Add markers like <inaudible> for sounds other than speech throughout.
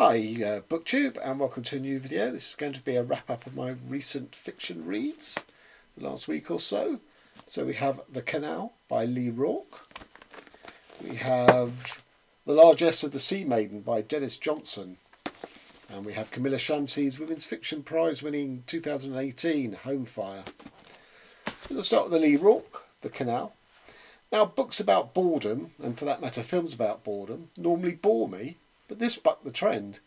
Hi uh, BookTube and welcome to a new video. This is going to be a wrap up of my recent fiction reads the last week or so. So we have The Canal by Lee Rourke. We have The Largesse of the Sea Maiden by Denis Johnson. And we have Kamila Shamsie's Women's Fiction Prize winning 2018 Home Fire. We'll start with the Lee Rourke, The Canal. Now books about boredom, and for that matter films about boredom, normally bore me but this bucked the trend.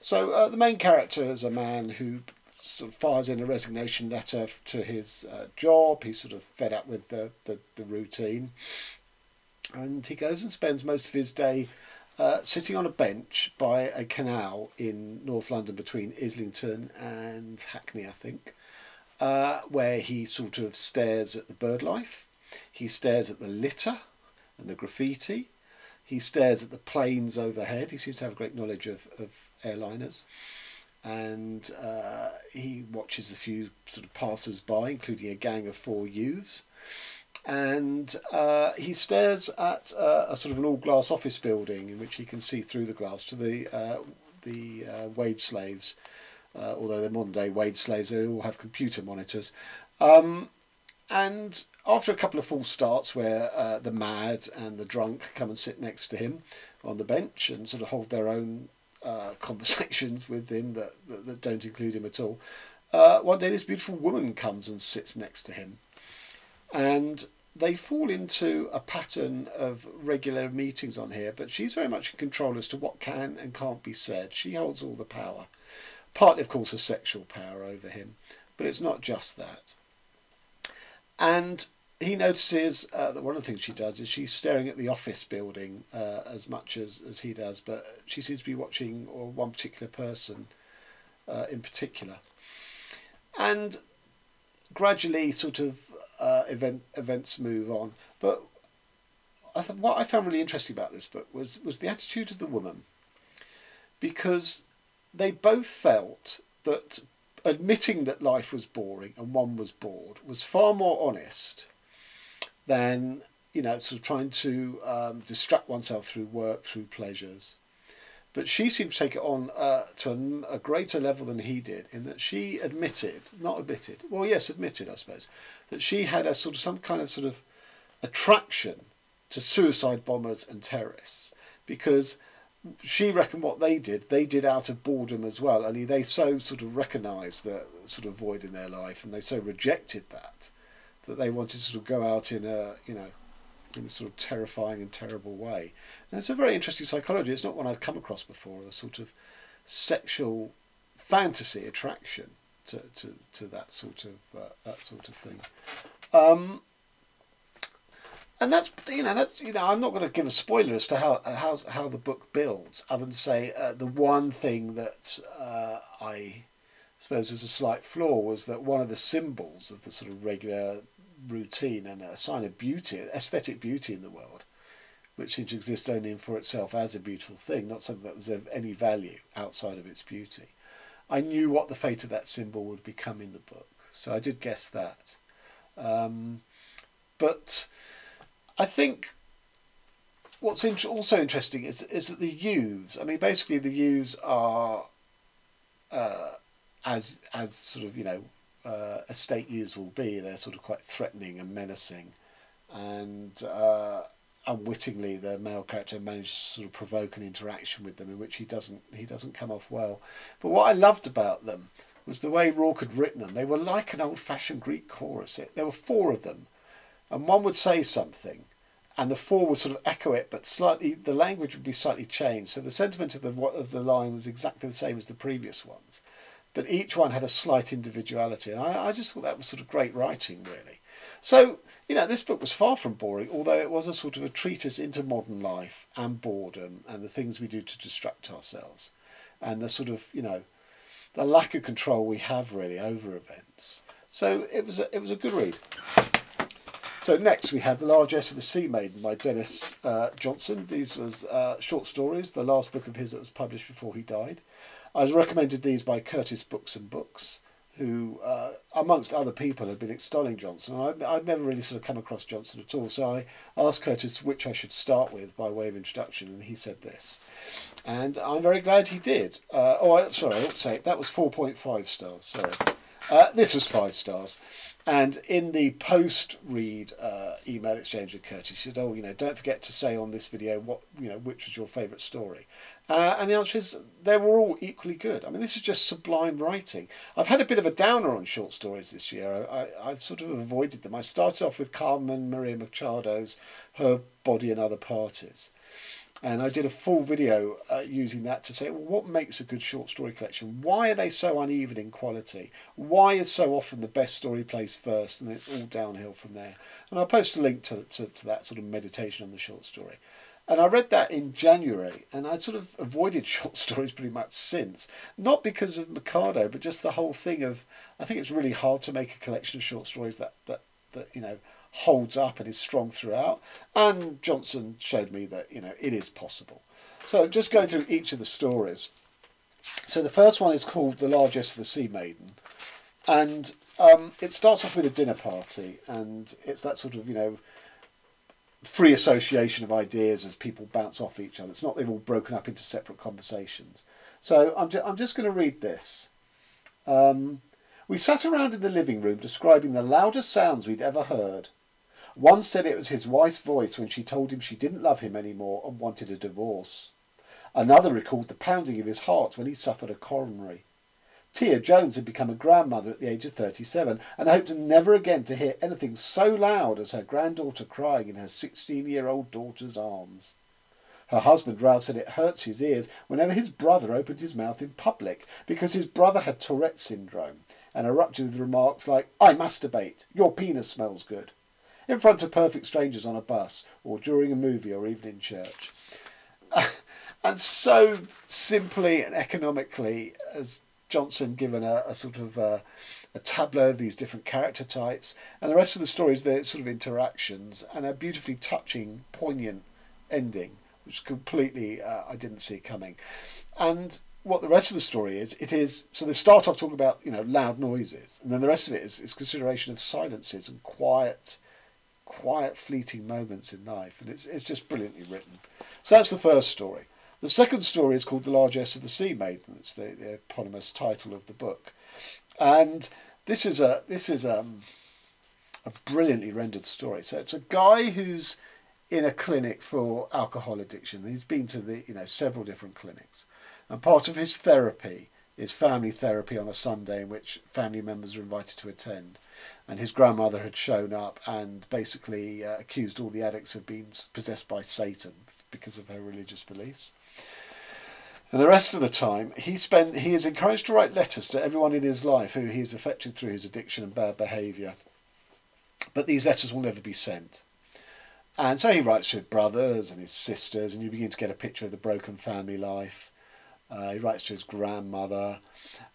So uh, the main character is a man who sort of fires in a resignation letter to his uh, job. He's sort of fed up with the, the, the, routine. And he goes and spends most of his day uh, sitting on a bench by a canal in North London between Islington and Hackney, I think, uh, where he sort of stares at the bird life. He stares at the litter and the graffiti. He stares at the planes overhead. He seems to have a great knowledge of, of airliners. And uh, he watches a few sort of passers by, including a gang of four youths. And uh, he stares at uh, a sort of an all glass office building in which he can see through the glass to the, uh, the uh, wage slaves. Uh, although they're modern day wage slaves, they all have computer monitors. Um, and after a couple of false starts where uh, the mad and the drunk come and sit next to him on the bench and sort of hold their own uh, <laughs> conversations with him that, that, that, don't include him at all, uh, one day this beautiful woman comes and sits next to him. And they fall into a pattern of regular meetings on here, but she's very much in control as to what can and can't be said. She holds all the power. Partly, of course, a sexual power over him, but it's not just that. And he notices uh, that one of the things she does is she's staring at the office building uh, as much as, as he does, but she seems to be watching or one particular person uh, in particular. And gradually, sort of uh, event events move on. But I th- what I found really interesting about this book was was the attitude of the woman, because they both felt that admitting that life was boring and one was bored was far more honest than you know sort of trying to um, distract oneself through work through pleasures. But she seemed to take it on uh, to a, a, greater level than he did in that she admitted not admitted well yes admitted i suppose that she had a sort of some kind of sort of attraction to suicide bombers and terrorists because she reckoned what they did, they did out of boredom as well. Only they so sort of recognised the sort of void in their life, and they so rejected that that they wanted to sort of go out in a you know in a sort of terrifying and terrible way. And it's a very interesting psychology. It's not one I'd come across before. A sort of sexual fantasy attraction to to, to that sort of uh, that sort of thing. Um, and that's you know that's you know I'm not going to give a spoiler as to how how how the book builds, other than to say uh, the one thing that uh, I suppose was a slight flaw was that one of the symbols of the sort of regular routine and a sign of beauty, aesthetic beauty in the world, which seems to exist only for itself as a beautiful thing, not something that was of any value outside of its beauty. I knew what the fate of that symbol would become in the book, so I did guess that. Um, but I think what's also interesting is is that the youths. I mean, basically, the youths are uh, as as sort of you know uh, estate youths will be. They're sort of quite threatening and menacing, and uh, unwittingly, the male character manages to sort of provoke an interaction with them in which he doesn't he doesn't come off well. But what I loved about them was the way Rourke had written them. They were like an old-fashioned Greek chorus. It, there were four of them and one would say something and the four would sort of echo it, but slightly the language would be slightly changed. So the sentiment of the of the line was exactly the same as the previous ones, but each one had a slight individuality, and I, I just thought that was sort of great writing, really. So you know, this book was far from boring, although it was a sort of a treatise into modern life and boredom and the things we do to distract ourselves, and the sort of you know, the lack of control we have really over events. So it was a, it was a good read. So next we have The Largesse of the Sea Maiden by Denis uh, Johnson. These were uh, short stories, the last book of his that was published before he died. I was recommended these by Curtis Books and Books, who, uh, amongst other people, had been extolling Johnson. I, I'd never really sort of come across Johnson at all. So I asked Curtis which I should start with by way of introduction, and he said this. And I'm very glad he did. Uh, oh, sorry, I ought to say that was 4.5 stars. Sorry. Uh, this was five stars. And in the post read uh, email exchange with Curtis, he said, "Oh, you know, don't forget to say on this video what you know, which was your favourite story." Uh, and the answer is they were all equally good. I mean, this is just sublime writing. I've had a bit of a downer on short stories this year. I, have sort of avoided them. I started off with Carmen Maria Machado's Her Body and Other Parties. And I did a full video uh, using that to say, well, what makes a good short story collection? Why are they so uneven in quality? Why is so often the best story plays first and it's all downhill from there? And I'll post a link to, to, to that sort of meditation on the short story. And I read that in January, and I'd sort of avoided <laughs> short stories pretty much since. Not because of Machado, but just the whole thing of I think it's really hard to make a collection of short stories that that that you know holds up and is strong throughout. And Johnson showed me that you know it is possible. So just going through each of the stories. So the first one is called The Largesse of the Sea Maiden, and um, it starts off with a dinner party, and it's that sort of you know free association of ideas as people bounce off each other. It's not they've all broken up into separate conversations. So I'm, ju- I'm just going to read this. Um, we sat around in the living room describing the loudest sounds we'd ever heard. One said it was his wife's voice when she told him she didn't love him anymore and wanted a divorce. Another recalled the pounding of his heart when he suffered a coronary. Tia Jones had become a grandmother at the age of 37 and hoped never again to hear anything so loud as her granddaughter crying in her 16 year old daughter's arms. Her husband Ralph said it hurts his ears whenever his brother opened his mouth in public because his brother had Tourette syndrome and erupted with remarks like, I masturbate, your penis smells good in front of perfect strangers on a bus or during a movie or even in church. <laughs> and so simply and economically has Johnson given a, a sort of a, a tableau of these different character types, and the rest of the story is their sort of interactions and a beautifully touching, poignant ending, which completely uh, I didn't see coming. And what the rest of the story is, it is so they start off talking about you know loud noises, and then the rest of it is, is consideration of silences and quiet quiet, fleeting moments in life, and it's it's just brilliantly written. So that's the first story. The second story is called The Largesse of the Sea Maiden. It's the, the eponymous title of the book, and this is a this is um, a brilliantly rendered story. So it's a guy who's in a clinic for alcohol addiction. He's been to the you know several different clinics, and part of his therapy is family therapy on a Sunday in which family members are invited to attend and his grandmother had shown up and basically uh, accused all the addicts of being possessed by Satan because of her religious beliefs. And the rest of the time, he spent he is encouraged to write letters to everyone in his life who he has affected through his addiction and bad behaviour. But these letters will never be sent. And so he writes to his brothers and his sisters, and you begin to get a picture of the broken family life. Uh, he writes to his grandmother,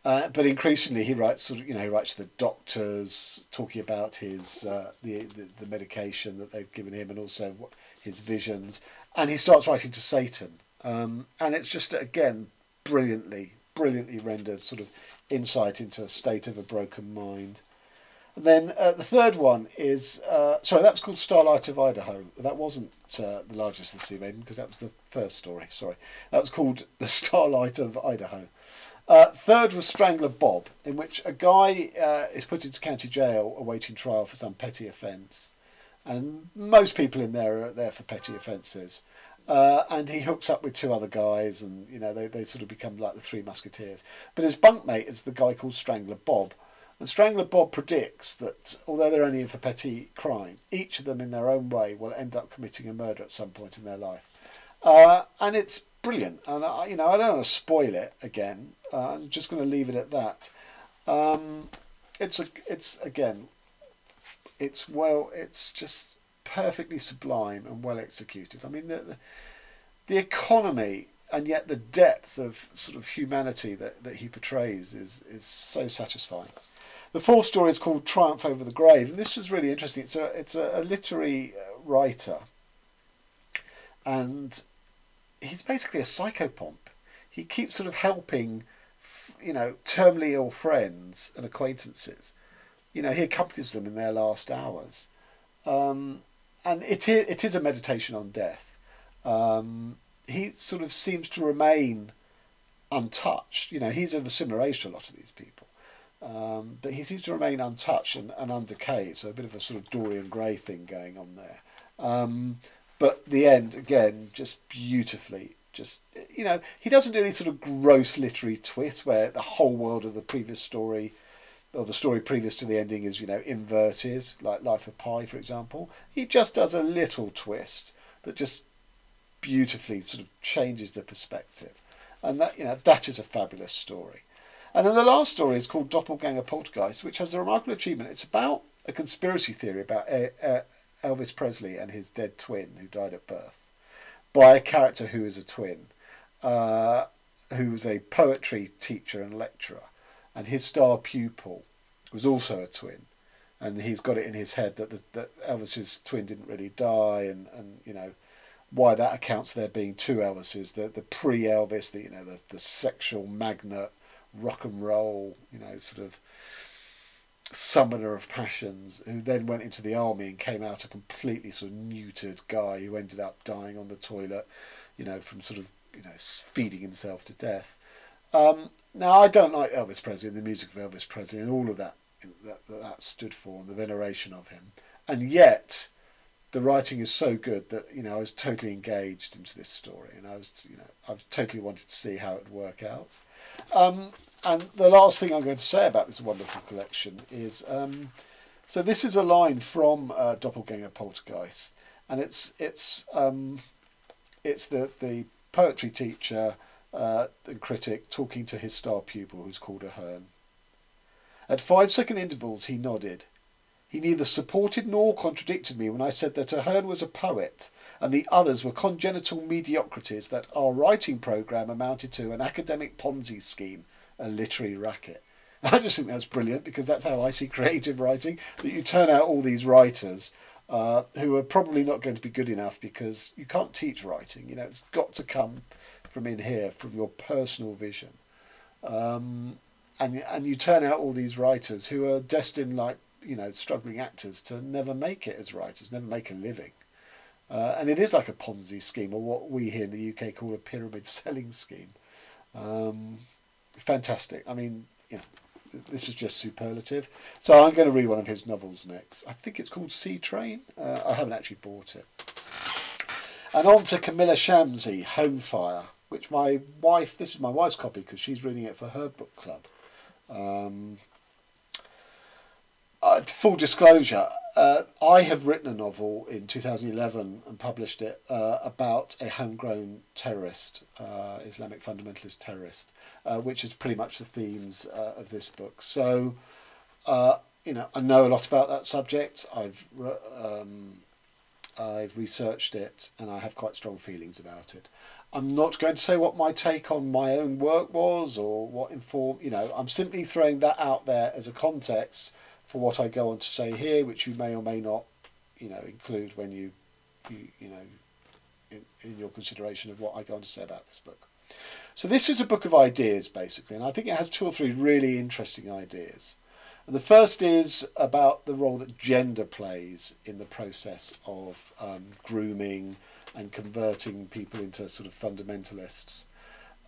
uh, but increasingly he writes sort of you know he writes to the doctors talking about his uh, the, the, the medication that they've given him and also his visions, and he starts writing to Satan, um, and it's just again brilliantly brilliantly rendered sort of insight into a state of a broken mind. Then uh, the third one is uh, sorry, that was called Starlight of Idaho. That wasn't uh, the largesse of the sea maiden because that was the first story. Sorry, that was called <laughs> the Starlight of Idaho. Uh, third was Strangler Bob, in which a guy uh, is put into county jail awaiting trial for some petty offence, and most people in there are there for petty offences. Uh, and he hooks up with two other guys, and you know they, they sort of become like the three musketeers. But his bunkmate is the guy called Strangler Bob, and Strangler Bob predicts that although they're only in for petty crime, each of them in their own way will end up committing a murder at some point in their life. Uh, and it's brilliant. And I, you know, I don't want to spoil it again. Uh, I'm just going to leave it at that. Um, it's a, it's again, it's well, it's just perfectly sublime and well executed. I mean, the, the, the economy and yet the depth of sort of humanity that, that he portrays is is so satisfying. The fourth story is called Triumph Over the Grave, and this was really interesting. It's a it's a, a literary uh, writer, and he's basically a psychopomp. He keeps sort of helping, you know, terminally ill friends and acquaintances. You know, he accompanies them in their last hours. Um, and it is, it is a meditation on death. Um, he sort of seems to remain untouched. You know, he's of a similar age to a lot of these people. Um, but he seems to remain untouched and, and undecayed, so a bit of a sort of Dorian Gray thing going on there. Um, but the end, again, just beautifully, just, you know, he doesn't do these sort of gross literary twists where the whole world of the previous story or the story previous to the ending is, you know, inverted, like Life of Pi, for example. He just does a little twist that just beautifully sort of changes the perspective. And that, you know, that is a fabulous story. And then the last story is called Doppelganger Poltergeist, which has a remarkable achievement. It's about a conspiracy theory about Elvis Presley and his dead twin who died at birth by a character who is a twin, uh, who was a poetry teacher and lecturer and his star pupil was also a twin, and he's got it in his head that the, that Elvis's twin didn't really die, and, and you know why that accounts for there being two Elvises, the the pre-Elvis, the you know the the sexual magnet, rock and roll, you know sort of summoner of passions, who then went into the army and came out a completely sort of neutered guy who ended up dying on the toilet, you know from sort of you know feeding himself to death. Um, now, I don't like Elvis Presley and the music of Elvis Presley and all of that that, that, stood for and the veneration of him. And yet, the writing is so good that you know I was totally engaged into this story, and I was you know I totally wanted to see how it would work out. Um, and the last thing I'm going to say about this wonderful collection is, um, so this is a line from uh, Doppelganger Poltergeist, and it's it's um, it's the the poetry teacher uh, the critic talking to his star pupil, who's called Ahern. At five second intervals, he nodded. He neither supported nor contradicted me when I said that Ahern was a poet and the others were congenital mediocrities that our writing programme amounted to an academic Ponzi scheme, a literary racket. <laughs> I just think that's brilliant because that's how I see creative writing, that you turn out all these writers uh, who are probably not going to be good enough because you can't teach writing. You know, it's got to come from in here, from your personal vision. Um, and, and you turn out all these writers who are destined, like, you know, struggling actors, to never make it as writers, never make a living. Uh, and it is like a Ponzi scheme, or what we here in the UK call a pyramid <laughs> selling scheme. Um, fantastic. I mean, you know, this is just superlative. So I'm going to read one of his novels next. I think it's called Sea Train. Uh, I haven't actually bought it. And on to Kamila Shamsie, Home Fire which my wife, this is my wife's copy because she's reading it for her book club. Um, uh, full disclosure, uh, I have written a novel in 2011 and published it uh, about a homegrown terrorist, uh, Islamic fundamentalist terrorist, uh, which is pretty much the themes uh, of this book. So, you know, I know a lot about that subject. I've um, I've researched it and I have quite strong feelings about it. I'm not going to say what my take on my own work was or what informed, you know, I'm simply throwing that out there as a context for what I go on to say here, which you may or may not, you know, include when you, you, you know, in, in your consideration of what I go on to say about this book. So this is a book of ideas, basically, and I think it has two or three really interesting ideas. And the first is about the role that gender plays in the process of um, grooming, and converting people into sort of fundamentalists.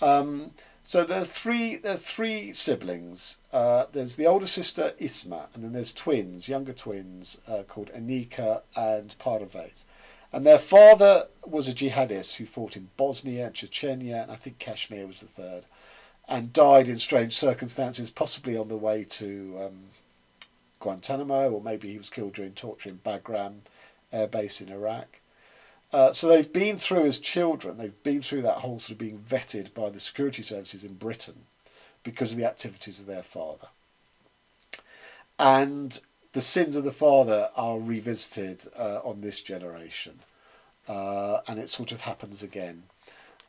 Um, so there are three there are three siblings. Uh, there's the older sister Isma, and then there's twins, younger twins uh, called Anika and Parvez. And their father was a jihadist who fought in Bosnia and Chechnya, and I think Kashmir was the third, and died in strange circumstances, possibly on the way to um, Guantanamo, or maybe he was killed during torture in Bagram air base in Iraq. Uh, so they've been through as children, they've been through that whole sort of being vetted by the security services in Britain because of the activities of their father. And the sins of the father are revisited uh, on this generation, uh, and it sort of happens again.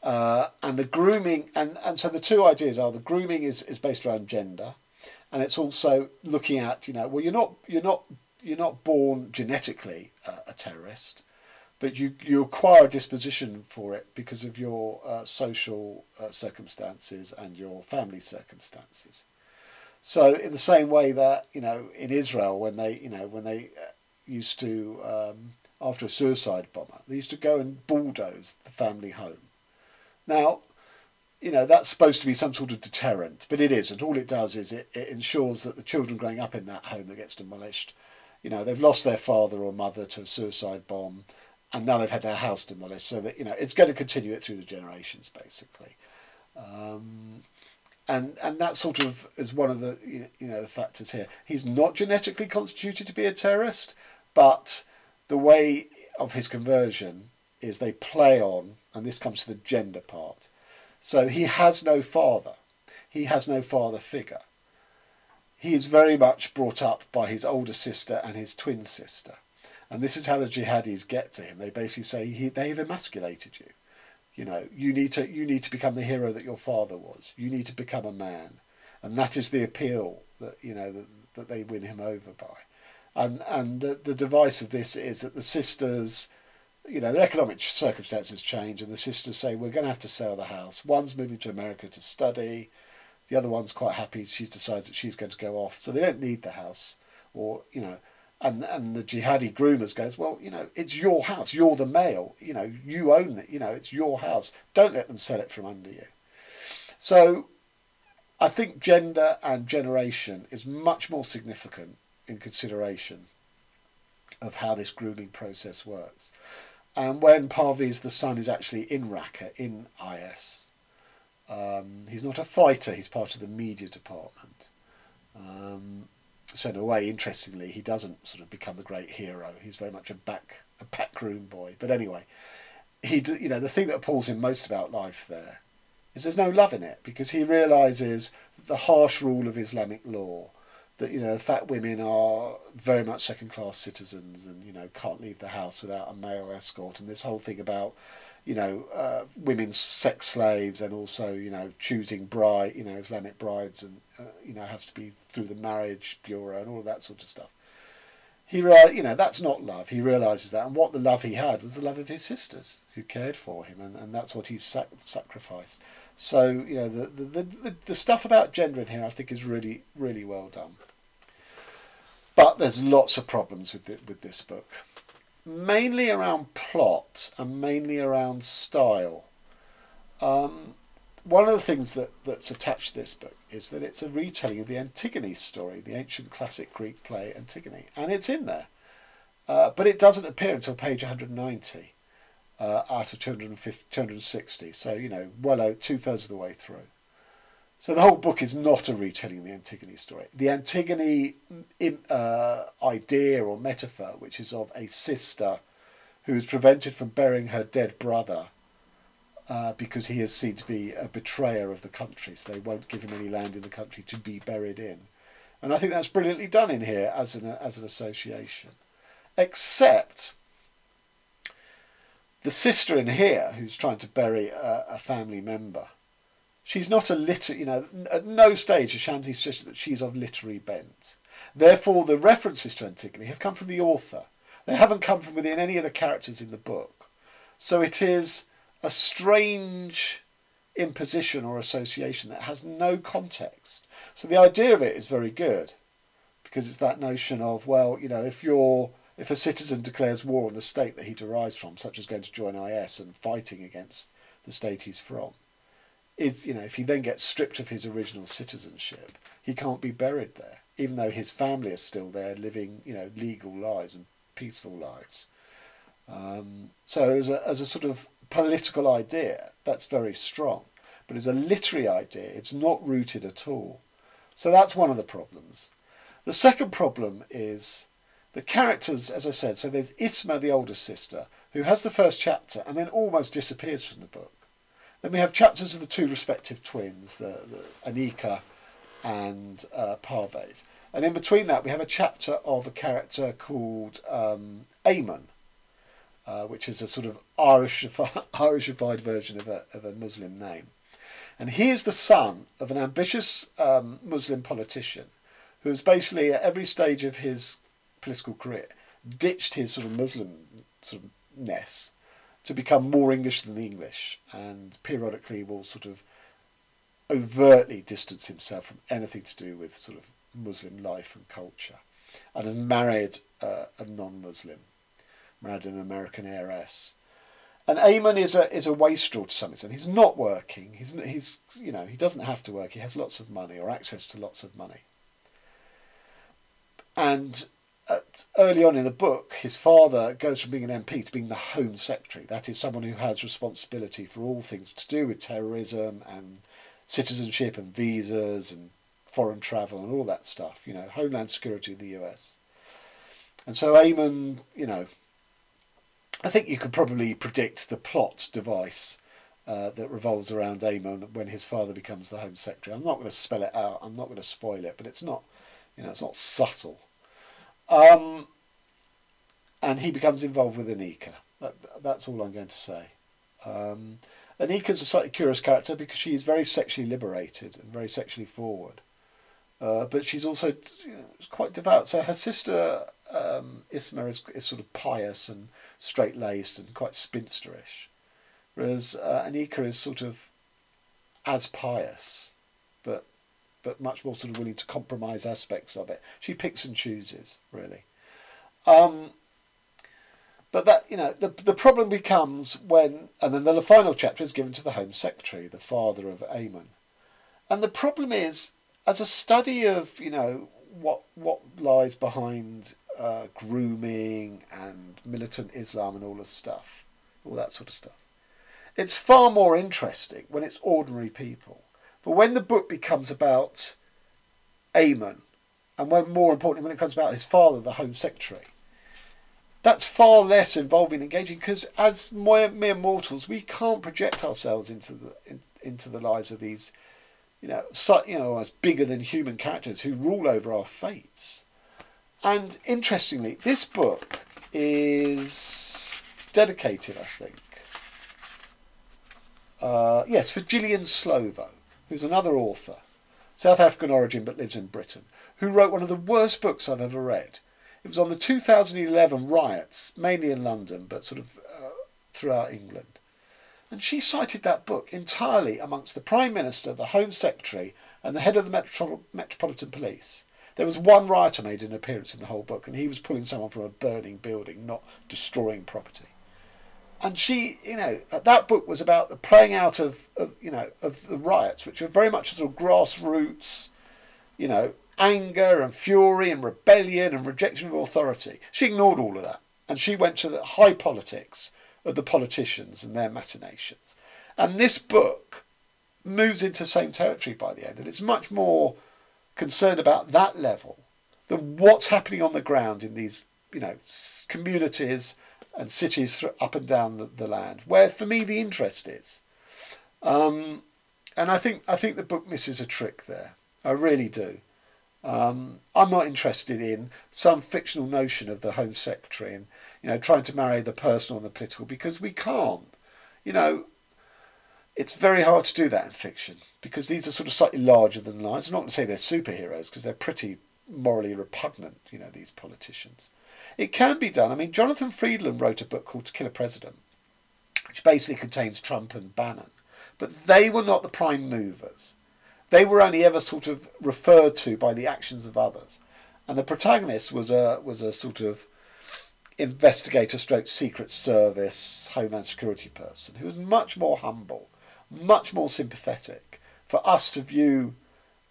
Uh, and the grooming, and, and so the two ideas are the grooming is, is based around gender, and it's also looking at you know well you're not you're not you're not born genetically uh, a terrorist, but you, you acquire a disposition for it because of your uh, social uh, circumstances and your family circumstances. So in the same way that you know in Israel when they you know when they uh, used to um, after a suicide bomber they used to go and bulldoze the family home. Now you know that's supposed to be some sort of deterrent, but it isn't. All it does is it, it ensures that the children growing up in that home that gets demolished, you know, they've lost their father or mother to a suicide bomb and now they've had their house demolished. So that you know, it's going to continue it through the generations, basically. Um, and and that sort of is one of the you know the factors here. He's not genetically constituted to be a terrorist, but the way of his conversion is they play on, and this comes to the gender part. So he has no father. He has no father figure. He is very much brought up by his older sister and his twin sister. And this is how the jihadis get to him. They basically say he, they've emasculated you. You know, you need to you need to become the hero that your father was. You need to become a man, and that is the appeal that you know that, that they win him over by. And and the, the device of this is that the sisters, you know, their economic circumstances change, and the sisters say we're going to have to sell the house. One's moving to America to study, the other one's quite happy. She decides that she's going to go off, so they don't need the house, or you know and and the jihadi groomers goes, well, you know, it's your house. You're the male. You know, you own it. You know, it's your house. Don't let them sell it from under you. So, I think gender and generation is much more significant in consideration of how this grooming process works. And when Parvez, the son, is actually in Raqqa, in IS, um, he's not a fighter, he's part of the media department. Um, so in a way, interestingly, he doesn't sort of become the great hero. He's very much a back a backroom boy. But anyway, he you know the thing that appalls him most about life there is there's no love in it because he realizes the harsh rule of Islamic law that you know fat women are very much second class citizens and you know can't leave the house without a male escort and this whole thing about you know, uh, women's sex slaves and also, you know, choosing bride, you know, Islamic brides and, uh, you know, has to be through the marriage bureau and all that sort of stuff. He, real, you know, that's not love. He realizes that. And what the love he had was the love of his sisters who cared for him. And, and that's what he sac- sacrificed. So, you know, the, the, the, the stuff about gender in here I think is really, really well done. But there's lots of problems with, the, with this book mainly around plot and mainly around style. Um, one of the things that, that's attached to this book is that it's a retelling of the Antigone story, the ancient classic Greek play Antigone, and it's in there. Uh, but it doesn't appear until page 190 uh, out of 260, so, you know, well two thirds of the way through. So the whole book is not a retelling of the Antigone story. The Antigone uh, idea or metaphor, which is of a sister who is prevented from burying her dead brother uh, because he is seen to be a betrayer of the country, so they won't give him any land in the country to be buried in. And I think that's brilliantly done in here as an, as an association. Except the sister in here who's trying to bury a, a family member She's not a liter, you know, at no stage has Shamsie suggested that she's of literary bent. Therefore, the references to Antigone have come from the author. They hmm. haven't come from within any of the characters in the book. So it is a strange imposition or association that has no context. So the idea of it is very good because it's that notion of, well, you know, if you're if a citizen declares war on the state that he derives from, such as going to join IS and fighting against the state he's from, is, you know, if he then gets stripped of his original citizenship, he can't be buried there, even though his family is still there living, you know, legal lives and peaceful lives. Um, so as a, as a sort of political idea, that's very strong. But as a literary idea, it's not rooted at all. So that's one of the problems. The second problem is the characters, as I said, so there's Isma, the older sister, who has the first chapter and then almost disappears from the book. Then we have chapters of the two respective twins, the, the Anika and uh, Parvez. And in between that, we have a chapter of a character called um, uh, which is a sort of Irishified, <laughs> Irishified version of a, of a Muslim name. And he is the son of an ambitious um, Muslim politician who has basically, at every stage of his political career, ditched his sort of Muslim sort of ness to become more English than the English, and periodically will sort of overtly distance himself from anything to do with sort of Muslim life and culture, and has married uh, a non-Muslim, married an American heiress. And Eamon is a is a wastrel to some extent. He's not working. He's he's you know he doesn't have to work. He has lots of money or access to lots of money. And at, early on in the book, his father goes from being an MP to being the Home Secretary. That is someone who has responsibility for all things to do with terrorism and citizenship and visas and foreign travel and all that stuff. You know, Homeland Security in the US. And so Eamon, you know, I think you could probably predict the plot device uh, that revolves around Eamon when his father becomes the Home Secretary. I'm not going to spell it out. I'm not going to spoil it, but it's not, you know, it's not subtle. Um, and he becomes involved with Anika. That, that's all I'm going to say. Um, Anika's a slightly curious character because she is very sexually liberated and very sexually forward. Uh, but she's also you know, quite devout. So her sister um, Isma is, is sort of pious and straight laced and quite spinsterish, whereas uh, Anika is sort of as pious, but much more sort of willing to compromise aspects of it. She picks and chooses, really. Um, but that you know the the problem becomes when and then the final chapter is given to the Home Secretary, the father of Eamon, and the problem is as a study of you know what what lies behind uh, grooming and militant Islam and all this stuff, all that sort of stuff. It's far more interesting when it's ordinary people but when the book becomes about Eamon, and when more importantly, when it comes about his father, the Home Secretary, that's far less involving and engaging because as mere, mere mortals, we can't project ourselves into the in, into the lives of these, you know, so, you know, as bigger than human characters who rule over our fates. And interestingly, this book is dedicated, I think. Uh, yes, for Gillian Slovo who's another author, South African origin but lives in Britain, who wrote one of the worst books I've ever read. It was on the 2011 riots, mainly in London, but sort of uh, throughout England. And she cited that book entirely amongst the Prime Minister, the Home Secretary, and the head of the Metro- Metropolitan Police. There was one rioter made an appearance in the whole book, and he was pulling someone from a burning building, not destroying property and she, you know, that book was about the playing out of, of, you know, of the riots, which were very much sort of grassroots, you know, anger and fury and rebellion and rejection of authority. She ignored all of that, and she went to the high politics of the politicians and their machinations. And this book moves into same territory by the end, and it's much more concerned about that level than what's happening on the ground in these, you know, communities and cities up and down the, the land, where for me the interest is. Um, and I think I think the book misses a trick there. I really do. Um, I'm not interested in some fictional notion of the Home Secretary and you know trying to marry the personal and the political because we can't. You know, it's very hard to do that in fiction because these are sort of slightly larger than life. I'm not going to say they're superheroes because they're pretty morally repugnant. You know, these politicians. It can be done. I mean, Jonathan Freedland wrote a book called To Kill a President, which basically contains Trump and Bannon. But they were not the prime movers. They were only ever sort of referred to by the actions of others. And the protagonist was a was a sort of investigator stroke secret service homeland security person who was much more humble, much more sympathetic for us to view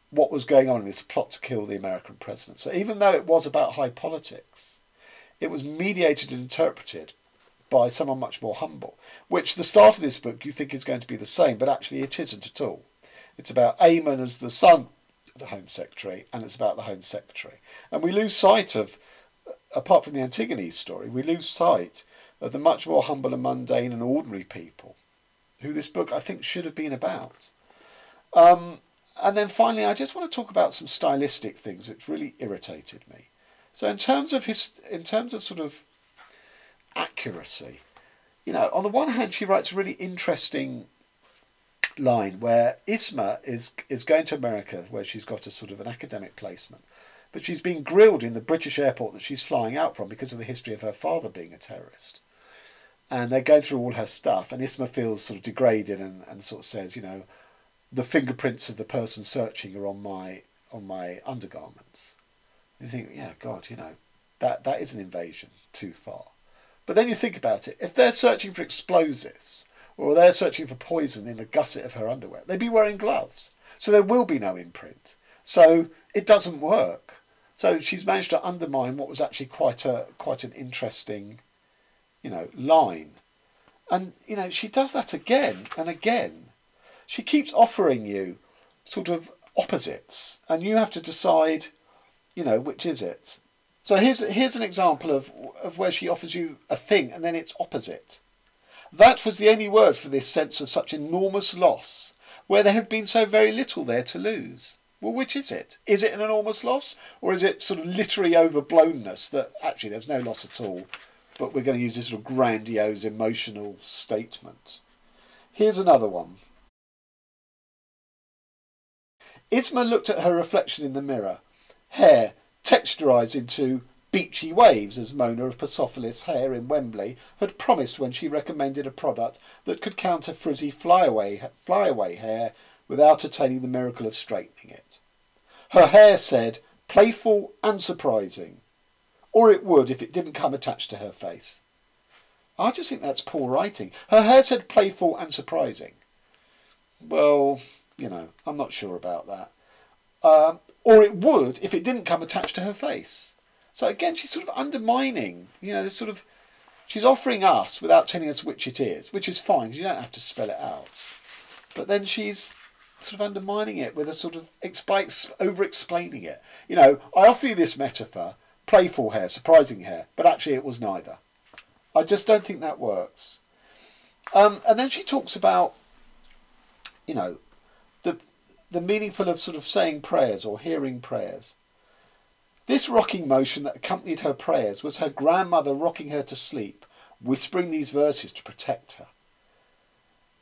what was going on in this plot to kill the American president. So even though it was about high politics, it was mediated and interpreted by someone much more humble, which the start of this book you think is going to be the same, but actually it isn't at all. It's about Eamon as the son of the Home Secretary, and it's about the Home Secretary. And we lose sight of, apart from the Antigone story, we lose sight of the much more humble and mundane and ordinary people who this book I think should have been about. Um, and then finally, I just want to talk about some stylistic things which really irritated me. So in terms of his, in terms of sort of accuracy, you know, on the one hand, she writes a really interesting line where Isma is is going to America, where she's got a sort of an academic placement, but she's being grilled in the British airport that she's flying out from because of the history of her father being a terrorist. and they're going through all her stuff, and Isma feels sort of degraded and, and sort of says, you know, the fingerprints of the person searching are on my on my undergarments. You think, yeah, God, you know, that that is an invasion too far. But then you think about it: if they're searching for explosives or they're searching for poison in the gusset of her underwear, they'd be wearing gloves, so there will be no imprint. So it doesn't work. So she's managed to undermine what was actually quite a quite an interesting, you know, line. And you know, she does that again and again. She keeps offering you sort of opposites, and you have to decide, you know, which is it. So here's here's an example of of where she offers you a thing and then its opposite. That was the only word for this sense of such enormous loss, where there had been so very little there to lose. Well, which is it? Is it an enormous loss, or is it sort of literary overblownness that actually there's no loss at all, but we're going to use this sort of grandiose emotional statement? Here's another one. Isma looked at her reflection in the mirror. Hair texturised into beachy waves, as Mona of Persepolis Hair in Wembley had promised when she recommended a product that could counter frizzy flyaway, flyaway hair without attaining the miracle of straightening it. Her hair said, playful and surprising, or it would if it didn't come attached to her face. I just think that's poor writing. Her hair said playful and surprising. Well, you know, I'm not sure about that. Um, or it would if it didn't come attached to her face. So again, she's sort of undermining, you know, this sort of, she's offering us without telling us which it is, which is fine, you don't have to spell it out. But then she's sort of undermining it with a sort of over explaining it. You know, I offer you this metaphor, playful hair, surprising hair, but actually it was neither. I just don't think that works. Um, and then she talks about, you know, the meaningful of sort of saying prayers or hearing prayers. This rocking motion that accompanied her prayers was her grandmother rocking her to sleep, whispering these verses to protect her.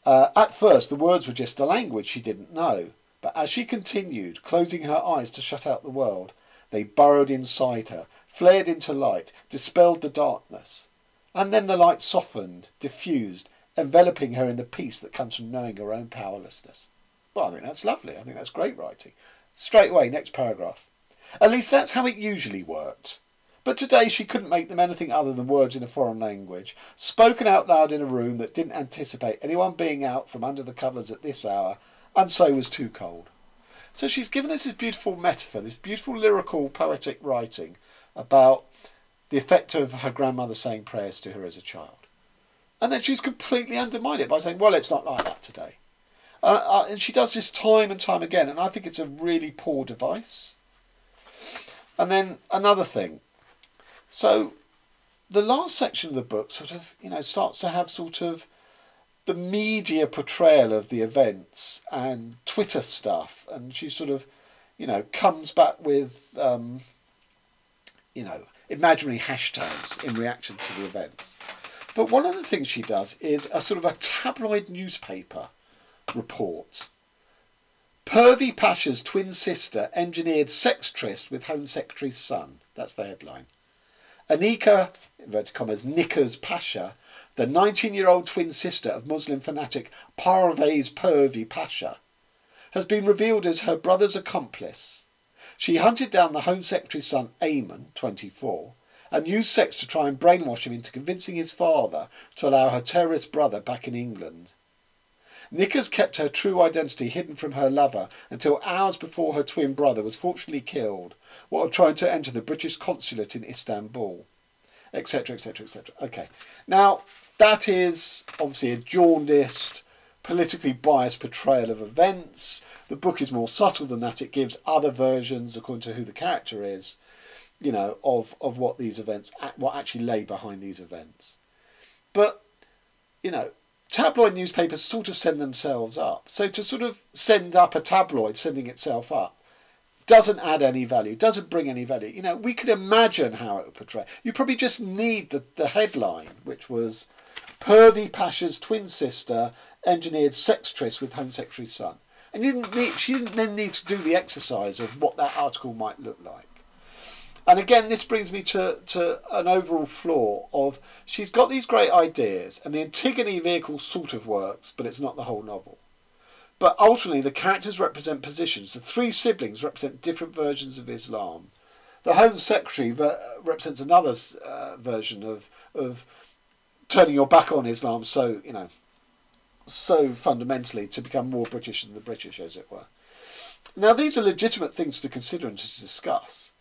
Uh, at first, the words were just a language she didn't know, but as she continued, closing her eyes to shut out the world, they burrowed inside her, flared into light, dispelled the darkness. And then the light softened, diffused, enveloping her in the peace that comes from knowing her own powerlessness. Well, I think that's lovely. I think that's great writing. Straight away, next paragraph. At least that's how it usually worked. But today she couldn't make them anything other than words in a foreign language, spoken out loud in a room that didn't anticipate anyone being out from under the covers at this hour, and so was too cold. So she's given us this beautiful metaphor, this beautiful lyrical, poetic writing about the effect of her grandmother saying prayers to her as a child. And then she's completely undermined it by saying, well, it's not like that today. Uh, and she does this time and time again, and I think it's a really poor device. And then another thing, so the last section of the book sort of, you know, starts to have sort of the media portrayal of the events and Twitter stuff, and she sort of, you know, comes back with, um, you know, imaginary hashtags in reaction to the events. But one of the things she does is a sort of a tabloid newspaper report. Pervy Pasha's twin sister engineered sex tryst with Home Secretary's son. That's the headline. Anika, inverted commas, Knickers Pasha, the 19-year-old twin sister of Muslim fanatic Parvez Pervy Pasha, has been revealed as her brother's accomplice. She hunted down the Home Secretary's son, Ayman, 24, and used sex to try and brainwash him into convincing his father to allow her terrorist brother back in England. Knickers kept her true identity hidden from her lover until hours before her twin brother was fortunately killed while trying to enter the British consulate in Istanbul, etc., etc., etc. Okay, now that is obviously a jaundiced, politically biased portrayal of events. The book is more subtle than that. It gives other versions according to who the character is, you know, of of what these events, what actually lay behind these events. But you know, tabloid newspapers sort of send themselves up. So to sort of send up a tabloid sending itself up doesn't add any value, doesn't bring any value. You know, we could imagine how it would portray. You probably just need the, the headline, which was Pervy Pasha's twin sister engineered sex tryst with Home Secretary's son. And you didn't need, she didn't then need to do the exercise of what that article might look like. And again, this brings me to, to an overall flaw of she's got these great ideas, and the Antigone vehicle sort of works, but it's not the whole novel. But ultimately, the characters represent positions. The three siblings represent different versions of Islam. The Home Secretary represents another uh, version of of turning your back on Islam. So you know, so fundamentally to become more British than the British, as it were. Now, these are legitimate things to consider and to discuss,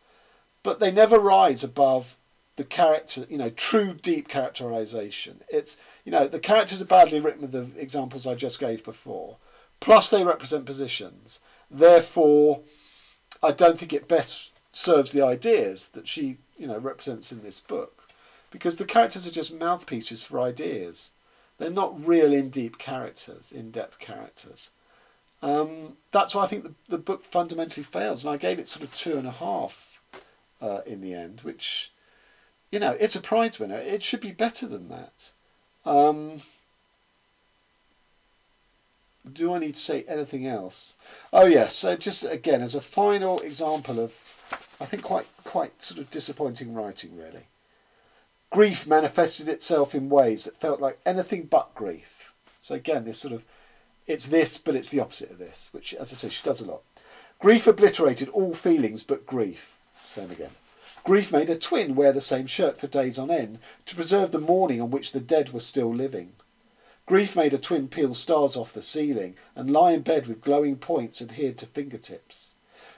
but they never rise above the character, you know, true deep characterization. It's, you know, the characters are badly written with the examples I just gave before, plus they represent positions. Therefore, I don't think it best serves the ideas that she, you know, represents in this book, because the characters are just mouthpieces for ideas. They're not real in deep characters, in depth characters. Um, that's why I think the, the book fundamentally fails, and I gave it sort of two and a half uh, in the end, which, you know, it's a prize winner. It should be better than that. Um, do I need to say anything else? Oh yes, so just again as a final example of, I think quite quite sort of disappointing writing really. Grief manifested itself in ways that felt like anything but grief. So again, this sort of it's this, but it's the opposite of this, which, as I say, she does a lot. Grief obliterated all feelings but grief. Same again. Grief made a twin wear the same shirt for days on end to preserve the morning on which the dead were still living. Grief made a twin peel stars off the ceiling and lie in bed with glowing points adhered to fingertips.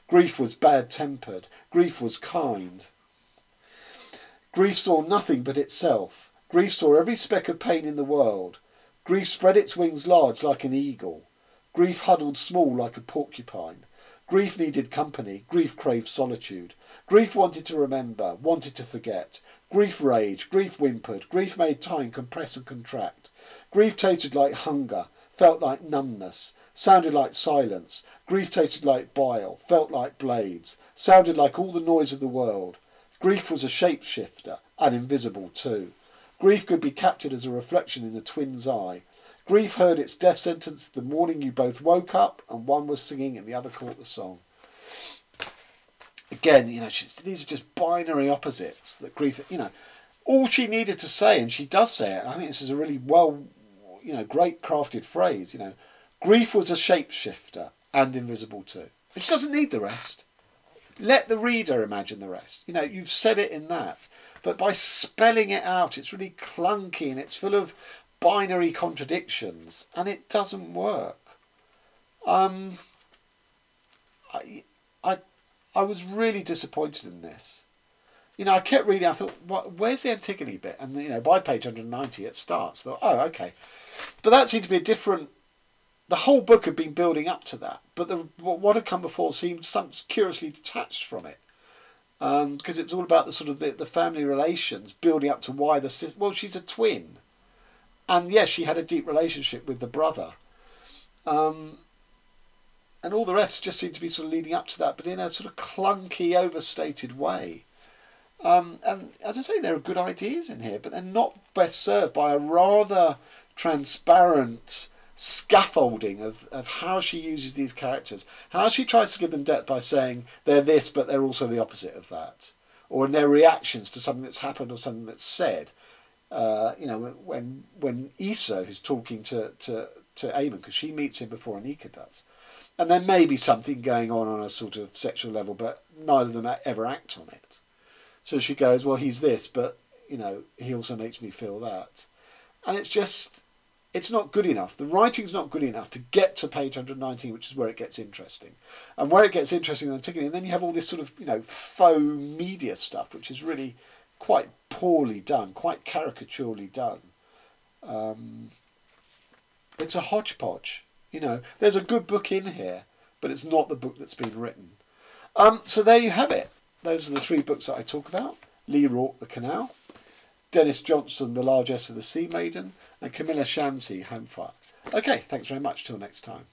Grief was bad tempered. Grief was kind. Grief saw nothing but itself. Grief saw every speck of pain in the world. Grief spread its wings large like an eagle. Grief huddled small like a porcupine. Grief needed company. Grief craved solitude. Grief wanted to remember, wanted to forget. Grief raged. Grief whimpered. Grief made time compress and contract. Grief tasted like hunger, felt like numbness, sounded like silence. Grief tasted like bile, felt like blades, sounded like all the noise of the world. Grief was a shapeshifter, and invisible too. Grief could be captured as a reflection in a twin's eye. Grief heard its death sentence the morning you both woke up, and one was singing and the other caught the song. Again, you know, these are just binary opposites that grief, you know, all she needed to say, and she does say it, I think this is a really well, you know, great crafted phrase, you know, grief was a shapeshifter and invisible too. And she doesn't need the rest. Let the reader imagine the rest. You know, you've said it in that. But by spelling it out, it's really clunky and it's full of binary contradictions, and it doesn't work. Um, I, I, I was really disappointed in this. You know, I kept reading. I thought, what, "Where's the Antigone bit?" And you know, by page 190, it starts. I thought, "Oh, okay," but that seemed to be a different. The whole book had been building up to that, but the, what had come before seemed some curiously detached from it because um, it was all about the sort of the, the family relations building up to why the sister. Well, she's a twin, and yes, she had a deep relationship with the brother, um, and all the rest just seemed to be sort of leading up to that, but in a sort of clunky, overstated way. Um, and as I say, there are good ideas in here, but they're not best served by a rather transparent scaffolding of, of how she uses these characters, how she tries to give them depth by saying they're this, but they're also the opposite of that, or in their reactions to something that's happened or something that's said. Uh, you know, when when Isa is talking to to to Eamon because she meets him before Aneeka does, and there may be something going on on a sort of sexual level, but neither of them ever act on it. So she goes, "Well, he's this, but you know, he also makes me feel that," and it's just it's not good enough. The writing's not good enough to get to page 119, which is where it gets interesting. And where it gets interesting in Antigone, and then you have all this sort of, you know, faux media stuff, which is really quite poorly done, quite caricaturely done. Um, it's a hodgepodge. You know, there's a good book in here, but it's not the book that's been written. Um, so there you have it. Those are the three books that I talk about. Lee Rourke, The Canal. Denis Johnson, The Largesse of the Sea Maiden and Kamila Shamsie, Home Fire. Okay, thanks very much. Till next time.